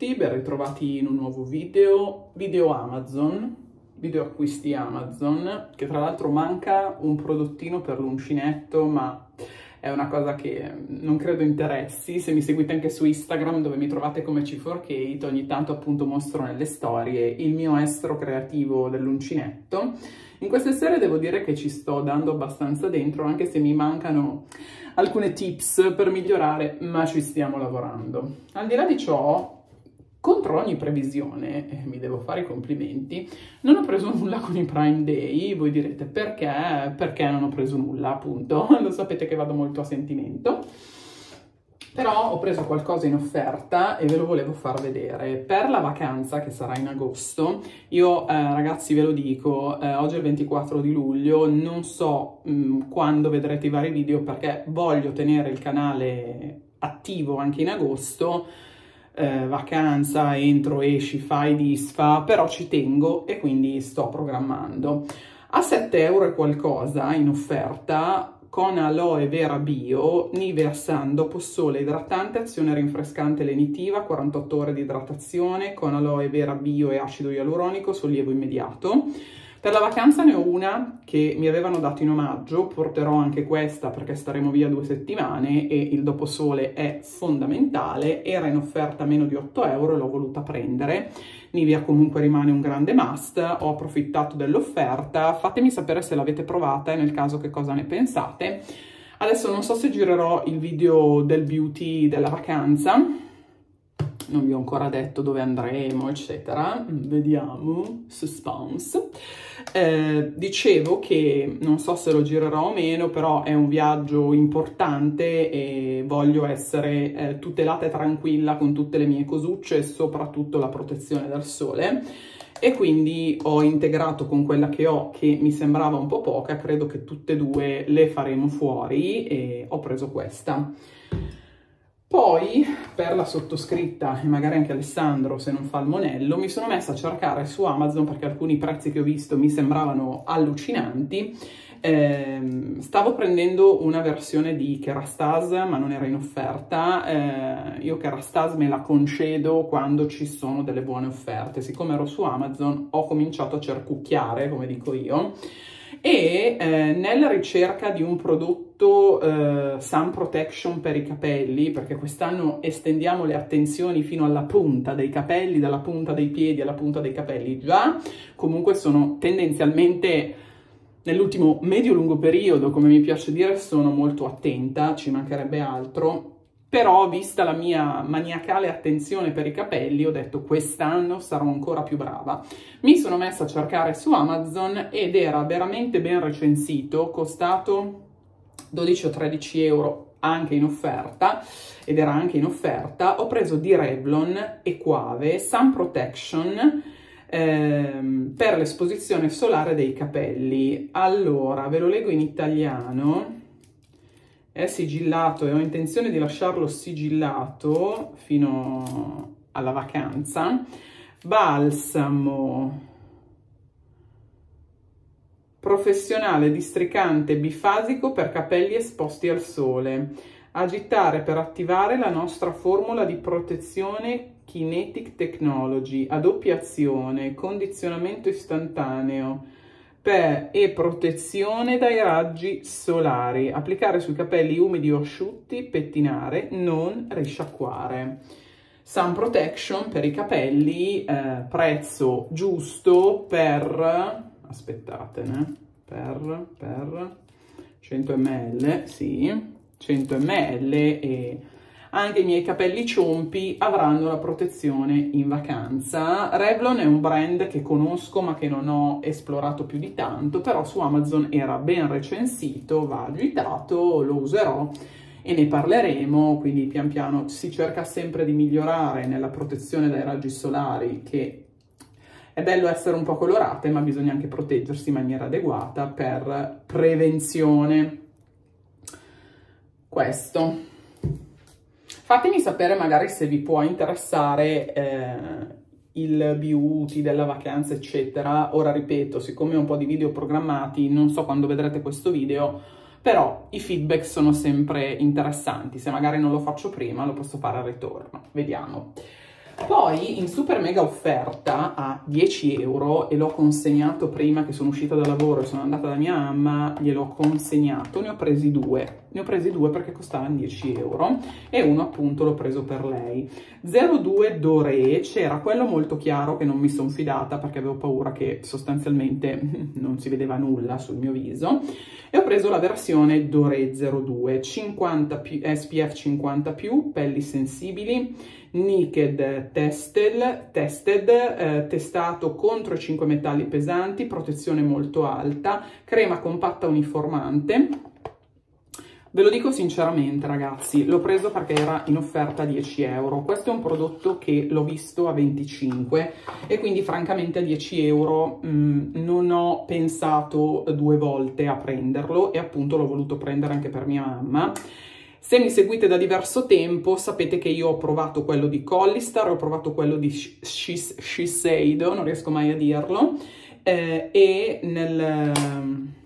tutti, ben ritrovati in un nuovo video, video Amazon, video acquisti Amazon, che tra l'altro manca un prodottino per l'uncinetto, ma è una cosa che non credo interessi, se mi seguite anche su Instagram dove mi trovate come C4Kate, ogni tanto appunto mostro nelle storie il mio estro creativo dell'uncinetto. In queste serie devo dire che ci sto dando abbastanza dentro, anche se mi mancano alcune tips per migliorare, ma ci stiamo lavorando. Al di là di ciò, contro ogni previsione, e mi devo fare i complimenti, non ho preso nulla con i Prime Day, voi direte perché? Perché non ho preso nulla, appunto, lo sapete che vado molto a sentimento. Però ho preso qualcosa in offerta e ve lo volevo far vedere. Per la vacanza che sarà in agosto, io eh, ragazzi ve lo dico, eh, oggi è il 24 di luglio, non so mh, mm, quando vedrete i vari video perché voglio tenere il canale attivo anche in agosto, eh, vacanza, entro, esci, fai, disfa, però ci tengo e quindi sto programmando. A 7 euro e qualcosa in offerta con aloe vera bio, Nivea Sun, dopo sole idratante, azione rinfrescante lenitiva, 48 ore di idratazione con aloe vera bio e acido ialuronico, sollievo immediato. Per la vacanza ne ho una che mi avevano dato in omaggio, porterò anche questa perché staremo via due settimane e il doposole è fondamentale, era in offerta meno di 8 euro e l'ho voluta prendere. Nivea comunque rimane un grande must, ho approfittato dell'offerta, fatemi sapere se l'avete provata e nel caso che cosa ne pensate. Adesso non so se girerò il video del beauty della vacanza, non vi ho ancora detto dove andremo, eccetera. Vediamo, suspense. Eh, dicevo che non so se lo girerò o meno, però è un viaggio importante e voglio essere eh, tutelata e tranquilla con tutte le mie cosucce e soprattutto la protezione dal sole e quindi ho integrato con quella che ho che mi sembrava un po' poca, credo che tutte e due le faremo fuori e ho preso questa. Poi, per la sottoscritta e magari anche Alessandro se non fa il monello, mi sono messa a cercare su Amazon perché alcuni prezzi che ho visto mi sembravano allucinanti. Eh, stavo prendendo una versione di Kerastase ma non era in offerta. Eh, io Kerastase me la concedo quando ci sono delle buone offerte. Siccome ero su Amazon ho cominciato a cercucchiare, come dico io, e eh, nella ricerca di un prodotto eh, sun protection per i capelli, perché quest'anno estendiamo le attenzioni fino alla punta dei capelli, dalla punta dei piedi alla punta dei capelli, già comunque sono tendenzialmente nell'ultimo medio-lungo periodo, come mi piace dire, sono molto attenta, ci mancherebbe altro, però vista la mia maniacale attenzione per i capelli ho detto quest'anno sarò ancora più brava. Mi sono messa a cercare su Amazon ed era veramente ben recensito, costato 12 o 13 euro anche in offerta ed era anche in offerta. Ho preso di Revlon Equave Sun Protection ehm, per l'esposizione solare dei capelli. Allora, ve lo leggo in italiano è sigillato e ho intenzione di lasciarlo sigillato fino alla vacanza. Balsamo professionale districante bifasico per capelli esposti al sole. Agitare per attivare la nostra formula di protezione Kinetic Technology a doppia azione, condizionamento istantaneo per, e protezione dai raggi solari. Applicare sui capelli umidi o asciutti, pettinare, non risciacquare. Sun Protection per i capelli, eh, prezzo giusto per, aspettatene, per, per. 100 ml, sì, 100 ml e anche i miei capelli ciompi avranno la protezione in vacanza. Revlon è un brand che conosco ma che non ho esplorato più di tanto, però su Amazon era ben recensito, va agitato, lo userò e ne parleremo, quindi pian piano si cerca sempre di migliorare nella protezione dai raggi solari che è bello essere un po' colorate, ma bisogna anche proteggersi in maniera adeguata per prevenzione. Questo. Fatemi sapere magari se vi può interessare eh, il beauty della vacanza, eccetera. Ora ripeto, siccome ho un po' di video programmati, non so quando vedrete questo video, però i feedback sono sempre interessanti. Se magari non lo faccio prima, lo posso fare al ritorno. Vediamo. Poi in super mega offerta a 10 euro e l'ho consegnato prima che sono uscita da lavoro e sono andata da mia mamma, gliel'ho consegnato, ne ho presi due. Ne ho presi due perché costavano 10 euro e uno appunto l'ho preso per lei. 02 Doré, c'era quello molto chiaro che non mi sono fidata perché avevo paura che sostanzialmente non si vedeva nulla sul mio viso e ho preso la versione Doré 02, 50 più, SPF 50+, più, pelli sensibili, Naked Tested, tested eh, testato contro i 5 metalli pesanti, protezione molto alta, crema compatta uniformante. Ve lo dico sinceramente ragazzi, l'ho preso perché era in offerta a 10 euro. Questo è un prodotto che l'ho visto a 25 e quindi francamente a 10 euro mh, mm, non ho pensato due volte a prenderlo e appunto l'ho voluto prendere anche per mia mamma. Se mi seguite da diverso tempo sapete che io ho provato quello di Collistar, ho provato quello di Shiseido, non riesco mai a dirlo, eh, e nel,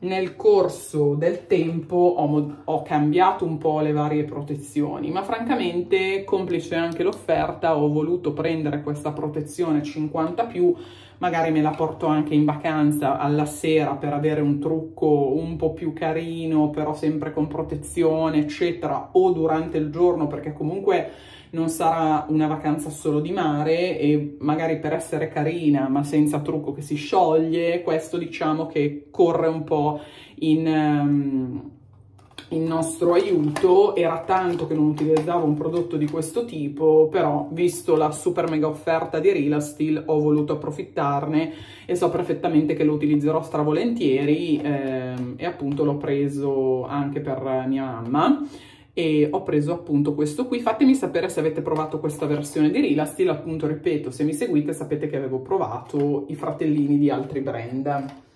nel, corso del tempo ho, ho cambiato un po' le varie protezioni, ma francamente, complice anche l'offerta, ho voluto prendere questa protezione 50+, più magari me la porto anche in vacanza alla sera per avere un trucco un po' più carino, però sempre con protezione, eccetera, o durante il giorno, perché comunque non sarà una vacanza solo di mare e magari per essere carina ma senza trucco che si scioglie, questo diciamo che corre un po' in... Um, il nostro aiuto, era tanto che non utilizzavo un prodotto di questo tipo, però visto la super mega offerta di Real ho voluto approfittarne e so perfettamente che lo utilizzerò stravolentieri ehm, e appunto l'ho preso anche per mia mamma e ho preso appunto questo qui. Fatemi sapere se avete provato questa versione di Real appunto ripeto, se mi seguite sapete che avevo provato i fratellini di altri brand.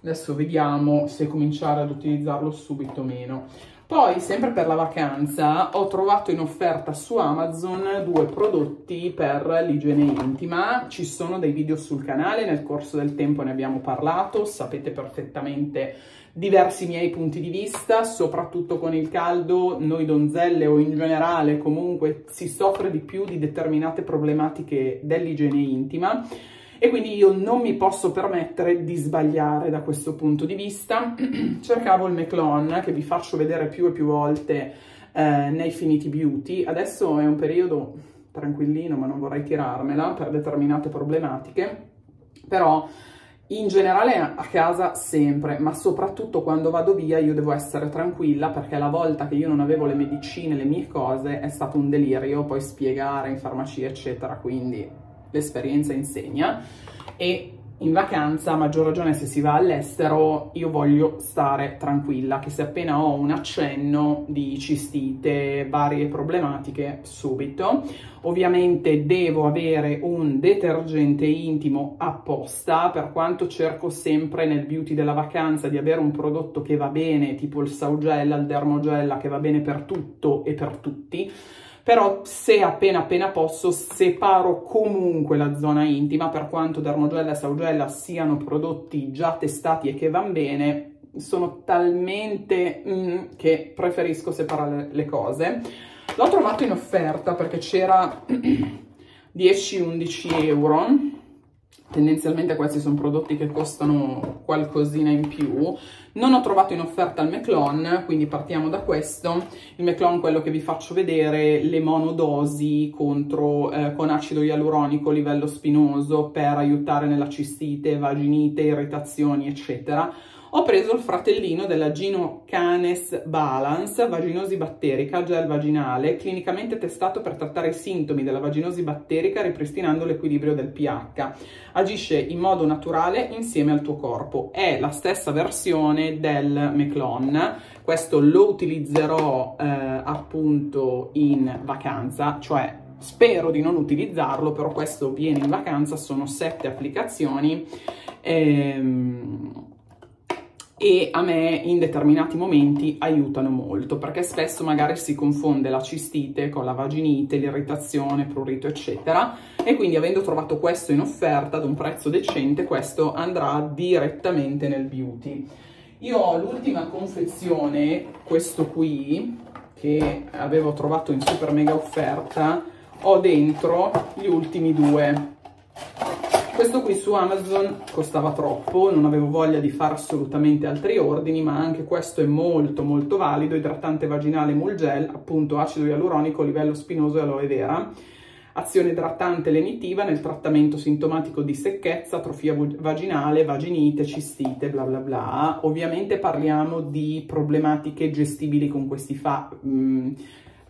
Adesso vediamo se cominciare ad utilizzarlo subito o meno. Poi, sempre per la vacanza, ho trovato in offerta su Amazon due prodotti per l'igiene intima. Ci sono dei video sul canale, nel corso del tempo ne abbiamo parlato, sapete perfettamente diversi miei punti di vista, soprattutto con il caldo, noi donzelle o in generale comunque si soffre di più di determinate problematiche dell'igiene intima e quindi io non mi posso permettere di sbagliare da questo punto di vista. Cercavo il Meclon che vi faccio vedere più e più volte eh, nei Finiti Beauty. Adesso è un periodo tranquillino, ma non vorrei tirarmela per determinate problematiche, però in generale a casa sempre, ma soprattutto quando vado via io devo essere tranquilla perché la volta che io non avevo le medicine, le mie cose, è stato un delirio poi spiegare in farmacia eccetera, quindi l'esperienza insegna e in vacanza, a maggior ragione se si va all'estero, io voglio stare tranquilla, che se appena ho un accenno di cistite, varie problematiche, subito. Ovviamente devo avere un detergente intimo apposta, per quanto cerco sempre nel beauty della vacanza di avere un prodotto che va bene, tipo il Saugella, il Dermogella, che va bene per tutto e per tutti, però se appena appena posso separo comunque la zona intima, per quanto Dermogella e Saugella siano prodotti già testati e che vanno bene, sono talmente mm, che preferisco separare le cose. L'ho trovato in offerta perché c'era 10-11 euro, tendenzialmente questi sono prodotti che costano qualcosina in più, non ho trovato in offerta il Meclon, quindi partiamo da questo. Il Meclon, quello che vi faccio vedere, le monodosi contro, eh, con acido ialuronico livello spinoso per aiutare nella cistite, vaginite, irritazioni, eccetera ho preso il fratellino della Gino Canes Balance Vaginosi Batterica Gel Vaginale, clinicamente testato per trattare i sintomi della vaginosi batterica ripristinando l'equilibrio del pH. Agisce in modo naturale insieme al tuo corpo. È la stessa versione del Meclon. Questo lo utilizzerò eh, appunto in vacanza, cioè spero di non utilizzarlo, però questo viene in vacanza, sono sette applicazioni. Ehm, e a me in determinati momenti aiutano molto perché spesso magari si confonde la cistite con la vaginite, l'irritazione, prurito eccetera e quindi avendo trovato questo in offerta ad un prezzo decente questo andrà direttamente nel beauty. Io ho l'ultima confezione, questo qui, che avevo trovato in super mega offerta, ho dentro gli ultimi due. Questo qui su Amazon costava troppo, non avevo voglia di fare assolutamente altri ordini, ma anche questo è molto molto valido, idratante vaginale Mulgel, appunto acido ialuronico, livello spinoso e aloe vera azione idratante lenitiva nel trattamento sintomatico di secchezza, atrofia vaginale, vaginite, cistite, bla bla bla. Ovviamente parliamo di problematiche gestibili con questi fa mh, mm,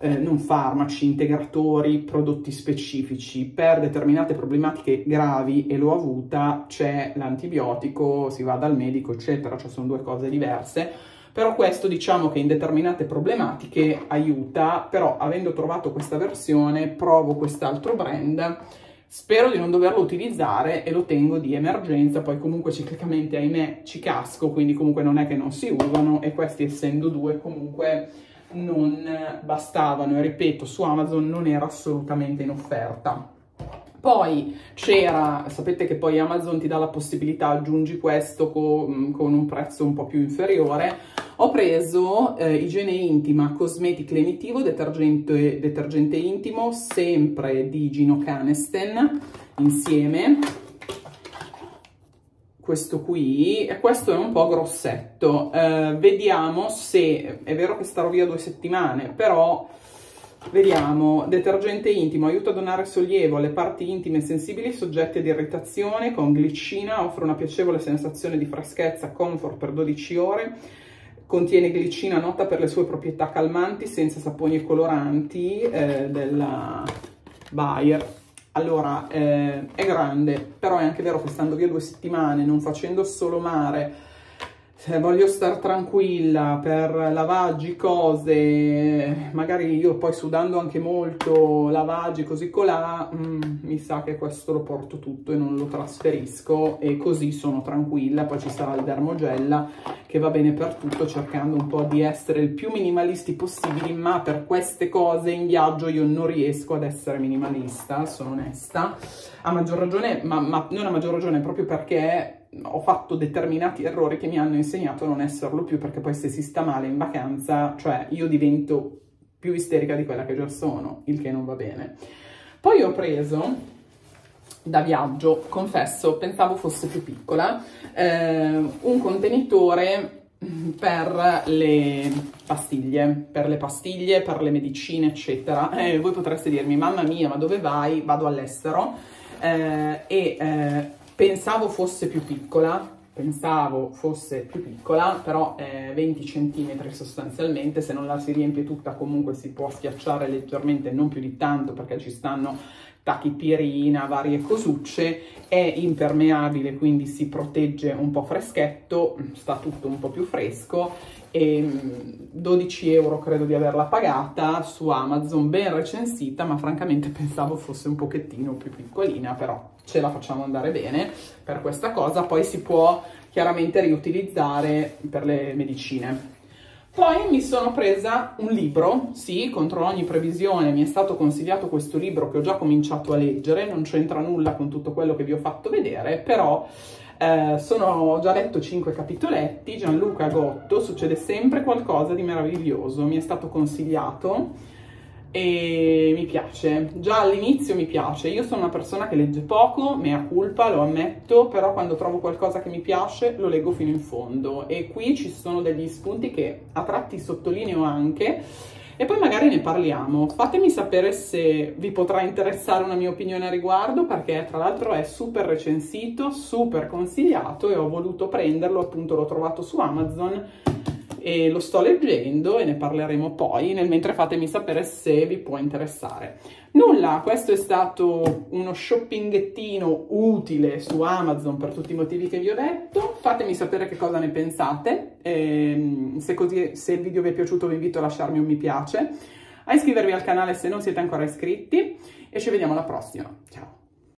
eh, non farmaci, integratori, prodotti specifici. Per determinate problematiche gravi, e l'ho avuta, c'è l'antibiotico, si va dal medico, eccetera, cioè sono due cose diverse però questo diciamo che in determinate problematiche aiuta, però avendo trovato questa versione provo quest'altro brand, spero di non doverlo utilizzare e lo tengo di emergenza, poi comunque ciclicamente ahimè ci casco, quindi comunque non è che non si usano e questi essendo due comunque non bastavano e ripeto su Amazon non era assolutamente in offerta. Poi c'era, sapete che poi Amazon ti dà la possibilità, aggiungi questo con, con un prezzo un po' più inferiore, ho preso eh, igiene intima, cosmetic lenitivo, detergente, detergente intimo, sempre di Gino Canesten, insieme. Questo qui, e questo è un po' grossetto. Eh, vediamo se, è vero che starò via due settimane, però Vediamo, detergente intimo, aiuta a donare sollievo alle parti intime e sensibili soggette ad irritazione, con glicina, offre una piacevole sensazione di freschezza, comfort per 12 ore, contiene glicina nota per le sue proprietà calmanti, senza saponi e coloranti eh, della Bayer. Allora, eh, è grande, però è anche vero che stando via due settimane, non facendo solo mare, se voglio star tranquilla per lavaggi, cose, magari io poi sudando anche molto, lavaggi così colà, mm, mi sa che questo lo porto tutto e non lo trasferisco e così sono tranquilla, poi ci sarà il dermogella che va bene per tutto cercando un po' di essere il più minimalisti possibili, ma per queste cose in viaggio io non riesco ad essere minimalista, sono onesta, a maggior ragione, ma, ma non a maggior ragione proprio perché ho fatto determinati errori che mi hanno insegnato a non esserlo più perché poi se si sta male in vacanza, cioè io divento più isterica di quella che già sono, il che non va bene. Poi ho preso da viaggio, confesso, pensavo fosse più piccola, eh, un contenitore per le pastiglie, per le pastiglie, per le medicine, eccetera. Eh, voi potreste dirmi, mamma mia, ma dove vai? Vado all'estero. Eh, e eh, Pensavo fosse più piccola, pensavo fosse più piccola, però è 20 cm sostanzialmente, se non la si riempie tutta comunque si può schiacciare leggermente, non più di tanto perché ci stanno tachipirina, varie cosucce, è impermeabile quindi si protegge un po' freschetto, sta tutto un po' più fresco e 12 mm, euro credo di averla pagata su Amazon, ben recensita ma francamente pensavo fosse un pochettino più piccolina però ce la facciamo andare bene per questa cosa, poi si può chiaramente riutilizzare per le medicine. Poi mi sono presa un libro, sì, contro ogni previsione mi è stato consigliato questo libro che ho già cominciato a leggere, non c'entra nulla con tutto quello che vi ho fatto vedere, però eh, sono, ho già letto cinque capitoletti, Gianluca Gotto, succede sempre qualcosa di meraviglioso, mi è stato consigliato e mi piace, già all'inizio mi piace, io sono una persona che legge poco, mea culpa, lo ammetto, però quando trovo qualcosa che mi piace lo leggo fino in fondo. E qui ci sono degli spunti che a tratti sottolineo anche. E poi magari ne parliamo. Fatemi sapere se vi potrà interessare una mia opinione a riguardo perché tra l'altro è super recensito, super consigliato e ho voluto prenderlo, appunto l'ho trovato su Amazon e lo sto leggendo e ne parleremo poi, nel mentre fatemi sapere se vi può interessare. Nulla, questo è stato uno shoppinghettino utile su Amazon per tutti i motivi che vi ho detto, fatemi sapere che cosa ne pensate, ehm, se, così, se il video vi è piaciuto vi invito a lasciarmi un mi piace, a iscrivervi al canale se non siete ancora iscritti. E ci vediamo alla prossima, ciao!